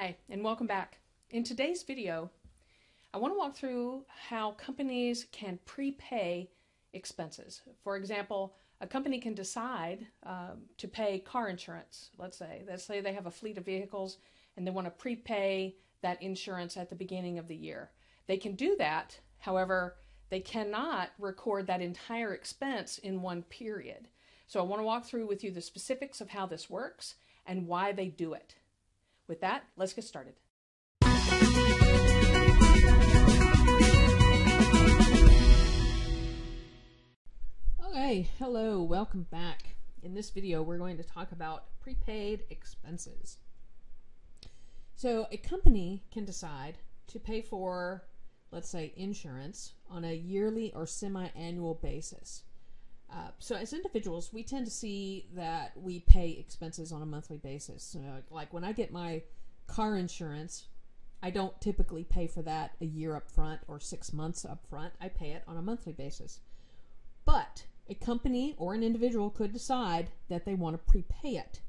Hi, and welcome back. In today's video, I want to walk through how companies can prepay expenses. For example, a company can decide um, to pay car insurance, let's say. Let's say they have a fleet of vehicles and they want to prepay that insurance at the beginning of the year. They can do that, however, they cannot record that entire expense in one period. So I want to walk through with you the specifics of how this works and why they do it. With that, let's get started. Okay, hello, welcome back. In this video, we're going to talk about prepaid expenses. So, a company can decide to pay for, let's say, insurance on a yearly or semi annual basis. Uh, so as individuals, we tend to see that we pay expenses on a monthly basis. like when I get my car insurance, I don't typically pay for that a year up front or six months up front. I pay it on a monthly basis. But a company or an individual could decide that they want to prepay it.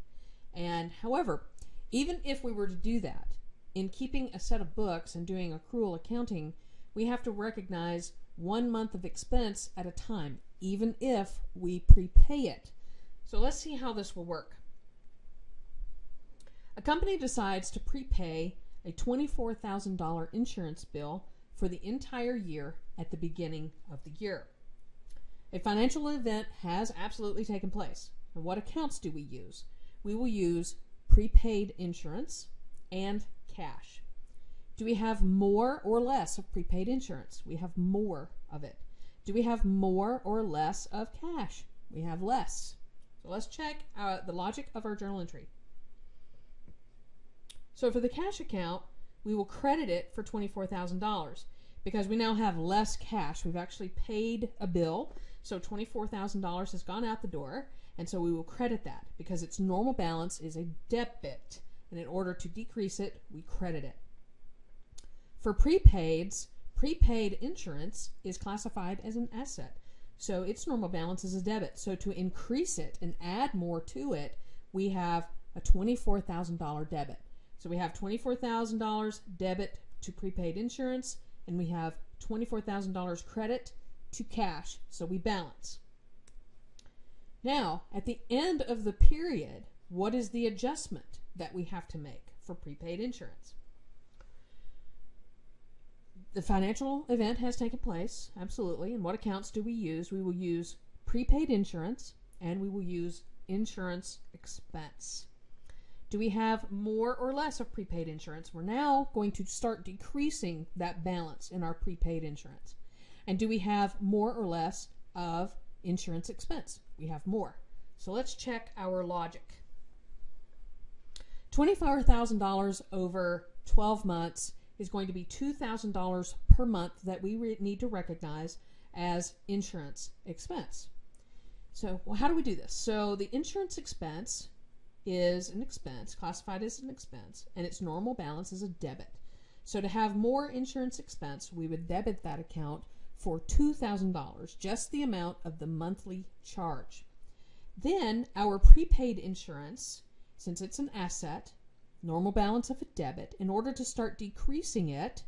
And however, even if we were to do that, in keeping a set of books and doing accrual accounting, we have to recognize one month of expense at a time, even if we prepay it. So let's see how this will work. A company decides to prepay a $24,000 insurance bill for the entire year at the beginning of the year. A financial event has absolutely taken place. And what accounts do we use? We will use prepaid insurance and cash. Do we have more or less of prepaid insurance? We have more of it. Do we have more or less of cash? We have less. So let's check uh, the logic of our journal entry. So for the cash account, we will credit it for $24,000 because we now have less cash. We've actually paid a bill, so $24,000 has gone out the door, and so we will credit that because its normal balance is a debit, and in order to decrease it, we credit it. For prepaids, prepaid insurance is classified as an asset. So its normal balance is a debit. So to increase it and add more to it, we have a $24,000 debit. So we have $24,000 debit to prepaid insurance, and we have $24,000 credit to cash. So we balance. Now, at the end of the period, what is the adjustment that we have to make for prepaid insurance? The financial event has taken place, absolutely. And what accounts do we use? We will use prepaid insurance and we will use insurance expense. Do we have more or less of prepaid insurance? We're now going to start decreasing that balance in our prepaid insurance. And do we have more or less of insurance expense? We have more. So let's check our logic. $24,000 over 12 months is going to be $2,000 per month that we re- need to recognize as insurance expense. So, well, how do we do this? So, the insurance expense is an expense, classified as an expense, and its normal balance is a debit. So, to have more insurance expense, we would debit that account for $2,000, just the amount of the monthly charge. Then, our prepaid insurance, since it's an asset, normal balance of a debit, in order to start decreasing it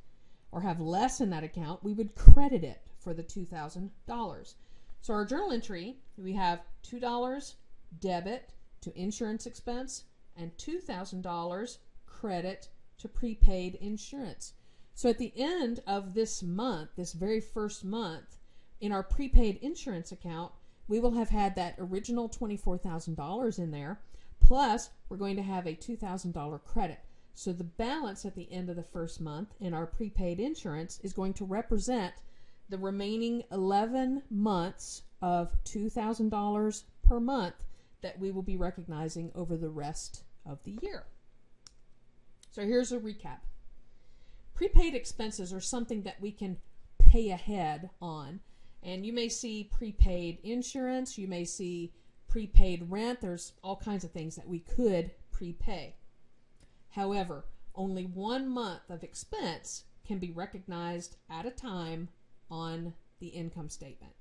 or have less in that account, we would credit it for the $2,000. So our journal entry, we have $2 debit to insurance expense and $2,000 credit to prepaid insurance. So at the end of this month, this very first month, in our prepaid insurance account, we will have had that original $24,000 in there Plus, we're going to have a $2,000 credit. So the balance at the end of the first month in our prepaid insurance is going to represent the remaining 11 months of $2,000 per month that we will be recognizing over the rest of the year. So here's a recap. Prepaid expenses are something that we can pay ahead on. And you may see prepaid insurance, you may see prepaid rent. There's all kinds of things that we could prepay. However, only one month of expense can be recognized at a time on the income statement.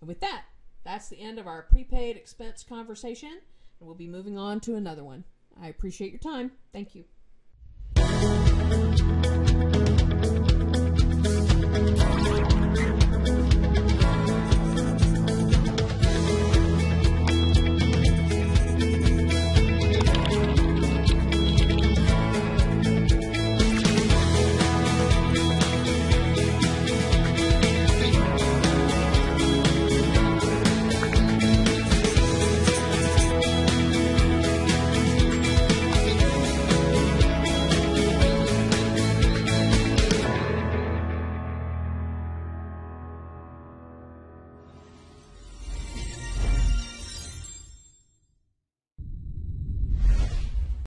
And with that, that's the end of our prepaid expense conversation, and we'll be moving on to another one. I appreciate your time. Thank you.